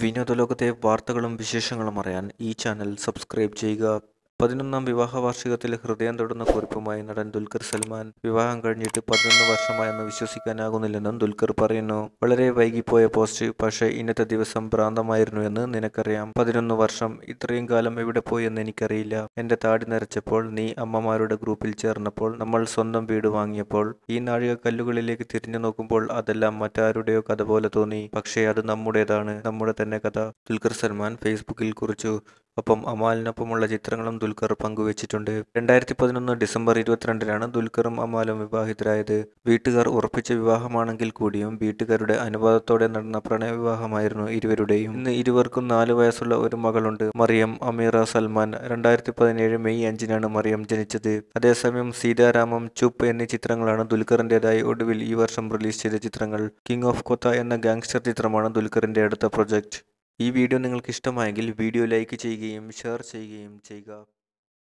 വിനോദലോകത്തെ വാർത്തകളും വിശേഷങ്ങളും അറിയാൻ ഈ ചാനൽ സബ്സ്ക്രൈബ് ചെയ്യുക. പതിനൊന്നാം വിവാഹ വാർഷികത്തിൽ ഹൃദയം തൊടുന്ന കുറിപ്പുമായി നടൻ ദുൽഖർ സൽമാൻ വിവാഹം കഴിഞ്ഞിട്ട് പതിനൊന്ന് വർഷമായെന്ന് വിശ്വസിക്കാനാകുന്നില്ലെന്നും ദുൽഖർ പറയുന്നു. വളരെ വൈകിപ്പോയ പോസ്റ്റ് പക്ഷേ ഇന്നത്തെ ദിവസം ഭ്രാന്തമായിരുന്നു എന്ന് നിനക്കറിയാം. പതിനൊന്ന് വർഷം ഇത്രയും കാലം എവിടെ പോയി എന്ന് എനിക്കറിയില്ല. എന്റെ താടി നിറച്ചപ്പോൾ നീ അമ്മമാരുടെ ഗ്രൂപ്പിൽ ചേർന്നപ്പോൾ നമ്മൾ സ്വന്തം വീട് വാങ്ങിയപ്പോൾ ഈ നാഴിക കല്ലുകളിലേക്ക് തിരിഞ്ഞു നോക്കുമ്പോൾ അതെല്ലാം മറ്റാരുടെയോ കഥ പോലെ തോന്നി. പക്ഷേ അത് നമ്മുടേതാണ് നമ്മുടെ തന്നെ കഥ. ദുൽഖർ സൽമാൻ ഫേസ്ബുക്കിൽ കുറിച്ചു. ഒപ്പം അമാലിനൊപ്പമുള്ള ചിത്രങ്ങളും ദുൽഖർ പങ്കുവച്ചിട്ടുണ്ട്. രണ്ടായിരത്തി പതിനൊന്ന് ഡിസംബർ ഇരുപത്തിരണ്ടിനാണ് ദുൽഖറും അമാലും വിവാഹിതരായത്. വീട്ടുകാർ ഉറപ്പിച്ച വിവാഹമാണെങ്കിൽ കൂടിയും വീട്ടുകാരുടെ അനുവാദത്തോടെ നടന്ന പ്രണയവിവാഹമായിരുന്നു ഇരുവരുടെയും. ഇന്ന് ഇരുവർക്കും നാല് വയസ്സുള്ള ഒരു മകളുണ്ട്. മറിയം അമീറ സൽമാൻ. രണ്ടായിരത്തി പതിനേഴ് മെയ് അഞ്ചിനാണ് മറിയം ജനിച്ചത്. അതേസമയം സീതാരാമം ചുപ്പ് എന്നീ ചിത്രങ്ങളാണ് ദുൽഖറിന്റേതായി ഒടുവിൽ ഈ വർഷം റിലീസ് ചെയ്ത ചിത്രങ്ങൾ. കിങ് ഓഫ് കൊത്ത എന്ന ഗാങ്സ്റ്റർ ചിത്രമാണ് ദുൽഖറിന്റെ അടുത്ത പ്രൊജക്ട് ഈ വീഡിയോ നിങ്ങൾക്ക് ഇഷ്ടമായെങ്കിൽ വീഡിയോ ലൈക്ക് ചെയ്യുകയും ഷെയർ ചെയ്യുകയും ചെയ്യുക.